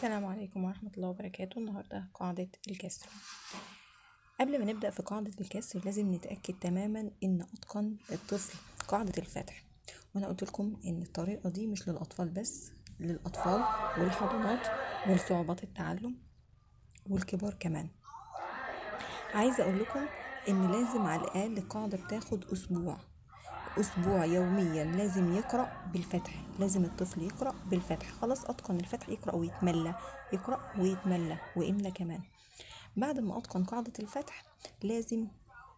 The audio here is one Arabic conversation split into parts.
السلام عليكم ورحمة الله وبركاته. النهاردة قاعدة الكسر. قبل ما نبدأ في قاعدة الكسر لازم نتأكد تماما إن أتقن الطفل قاعدة الفتح. وأنا قلت لكم إن الطريقة دي مش للأطفال بس للأطفال والحضانات ولصعوبات التعلم والكبار كمان. عايزة أقول لكم إن لازم على الأقل القاعدة بتاخد أسبوع. أسبوع يوميا لازم يقرأ بالفتح لازم الطفل يقرأ بالفتح. خلاص أتقن الفتح يقرأ ويتملى يقرأ ويتملى وإملى كمان. بعد ما أتقن قاعدة الفتح لازم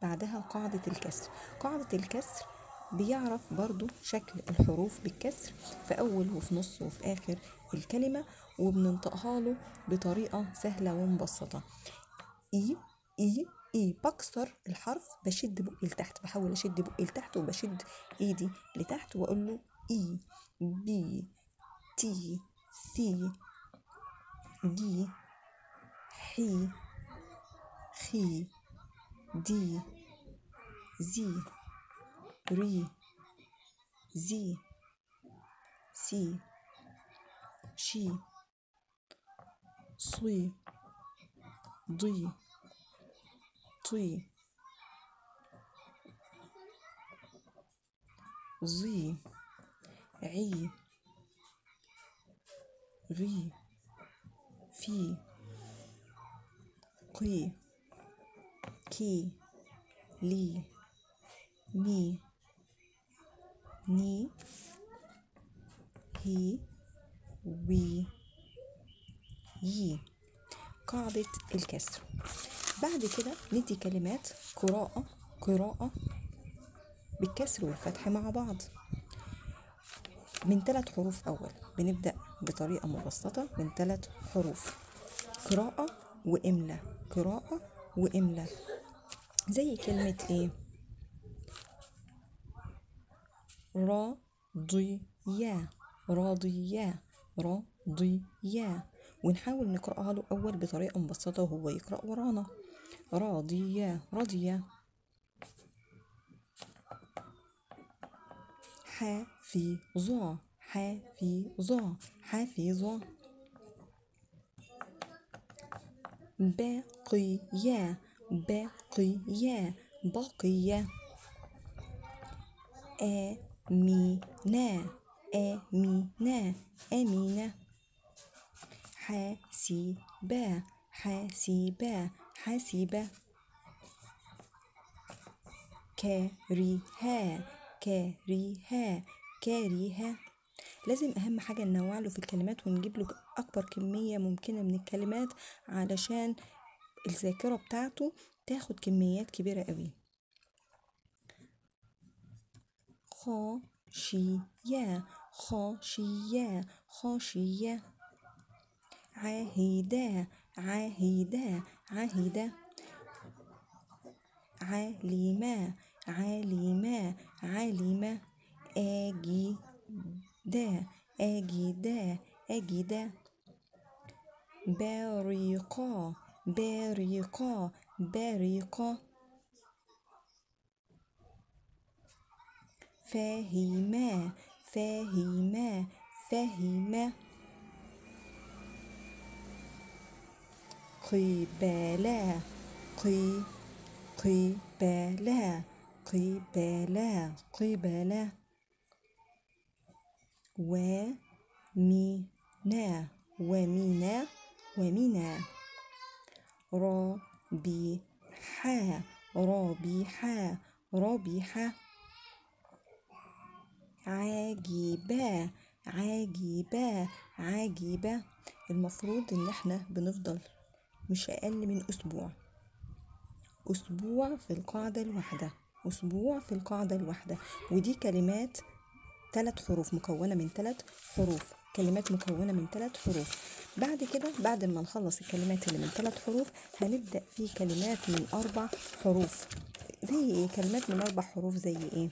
بعدها قاعدة الكسر. قاعدة الكسر بيعرف برضو شكل الحروف بالكسر في أول وفي نص وفي آخر الكلمة وبننطقها له بطريقة سهلة ومبسطة. إي إي إي بكسر الحرف بشد بقي لتحت بحاول أشد بقي لتحت وبشد إيدي لتحت وأقول له إي بي تي سي دي حي خي دي زي ري زي سي شي صي ضي. طي. ظي عي. غي. في. قي. كي. لي. مي ني. هي. وي. يي. قاعدة الكسر. بعد كده ندي كلمات قراءة قراءة بالكسر والفتح مع بعض. من ثلاث حروف أول بنبدأ بطريقة مبسطة من ثلاث حروف. قراءة وإملة قراءة وإملة. زي كلمة إيه؟ راضية راضية راضية. ونحاول نقرأها له أول بطريقة مبسطة وهو يقرأ ورانا. راضية راضية. حافظة حافظة حافظة. باقية باقية باقية. آمينة آمينة آمينة حاسبة حاسبة حاسبة كارهة كارهة كارهة لازم أهم حاجة ننوع له في الكلمات ونجيب له أكبر كمية ممكنة من الكلمات علشان الذاكرة بتاعته تاخد كميات كبيرة قوي. خاشية خاشية خاشية. عاهدة عاهدة عاهدة عالمة عالمة عالمة آجدة آجدة آجدة بارقة بارقة بارقة فاهمة فاهمة فاهمة قبالة قي قبالة قبالة قبالة ومينا ومينا ومينا. رابحة رابحة رابحة عاجبة عاجبة عاجبة المفروض إن إحنا بنفضل مش أقل من أسبوع. أسبوع في القاعدة الواحدة. أسبوع في القاعدة الواحدة. ودي كلمات ثلاث حروف مكونة من ثلاث حروف. كلمات مكونة من ثلاث حروف. بعد كده بعد ما نخلص الكلمات اللي من ثلاث حروف هنبدأ في كلمات من أربع حروف. زي إيه؟ كلمات من أربع حروف زي إيه؟